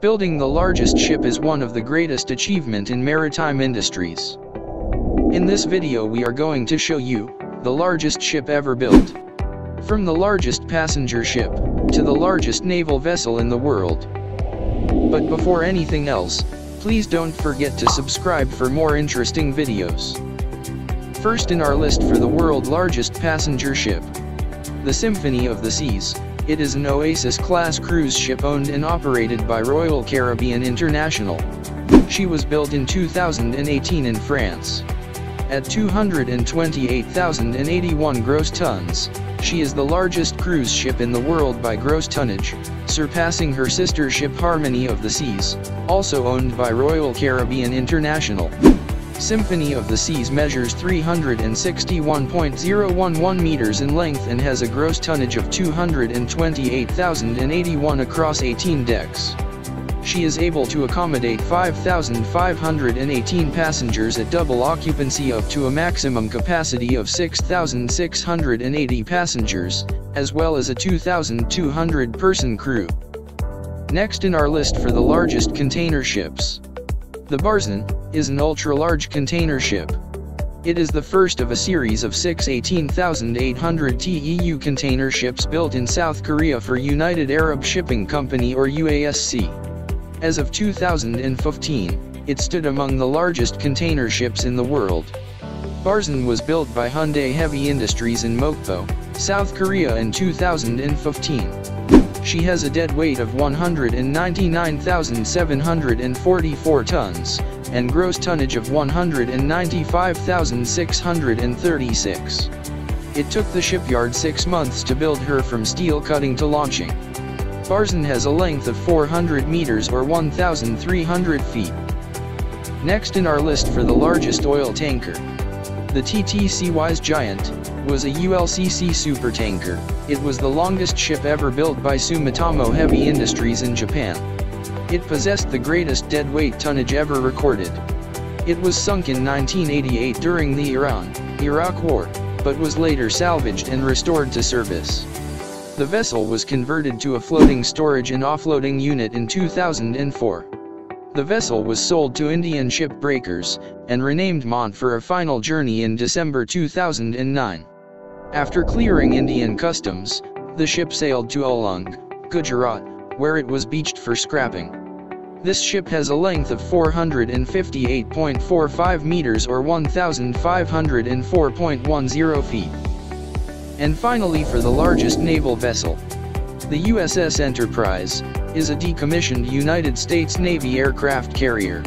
Building the largest ship is one of the greatest achievement in maritime industries. In this video we are going to show you, the largest ship ever built. From the largest passenger ship, to the largest naval vessel in the world. But before anything else, please don't forget to subscribe for more interesting videos. First in our list for the world largest passenger ship. The Symphony of the Seas, it is an Oasis-class cruise ship owned and operated by Royal Caribbean International. She was built in 2018 in France. At 228,081 gross tons, she is the largest cruise ship in the world by gross tonnage, surpassing her sister ship Harmony of the Seas, also owned by Royal Caribbean International. Symphony of the Seas measures 361.011 meters in length and has a gross tonnage of 228,081 across 18 decks. She is able to accommodate 5,518 passengers at double occupancy up to a maximum capacity of 6,680 passengers, as well as a 2,200 person crew. Next in our list for the largest container ships. The Barzan, is an ultra-large container ship. It is the first of a series of six 18,800 TEU container ships built in South Korea for United Arab Shipping Company or UASC. As of 2015, it stood among the largest container ships in the world. Barzan was built by Hyundai Heavy Industries in Mokpo, South Korea in 2015. She has a dead weight of 199,744 tons, and gross tonnage of 195,636. It took the shipyard six months to build her from steel cutting to launching. Barzan has a length of 400 meters or 1,300 feet. Next in our list for the largest oil tanker. The Seawise Giant, was a ULCC supertanker. It was the longest ship ever built by Sumitomo Heavy Industries in Japan. It possessed the greatest deadweight tonnage ever recorded. It was sunk in 1988 during the Iran-Iraq War, but was later salvaged and restored to service. The vessel was converted to a floating storage and offloading unit in 2004. The vessel was sold to Indian ship breakers, and renamed Mont for a final journey in December 2009. After clearing Indian customs, the ship sailed to Alang, Gujarat, where it was beached for scrapping. This ship has a length of 458.45 meters or 1,504.10 feet. And finally for the largest naval vessel. The USS Enterprise, is a decommissioned United States Navy aircraft carrier.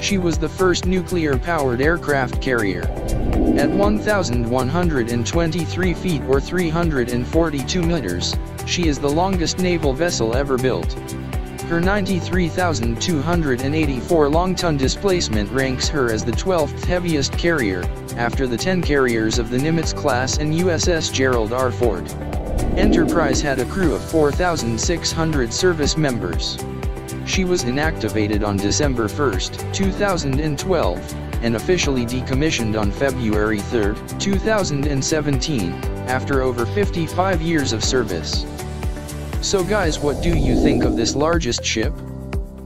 She was the first nuclear-powered aircraft carrier. At 1,123 feet or 342 meters, she is the longest naval vessel ever built. Her 93,284 long-ton displacement ranks her as the 12th heaviest carrier, after the 10 carriers of the Nimitz class and USS Gerald R. Ford. Enterprise had a crew of 4,600 service members. She was inactivated on December 1, 2012, and officially decommissioned on February 3, 2017, after over 55 years of service. So guys what do you think of this largest ship?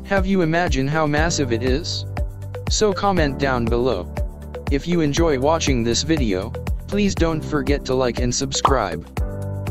Have you imagine how massive it is? So comment down below. If you enjoy watching this video, please don't forget to like and subscribe.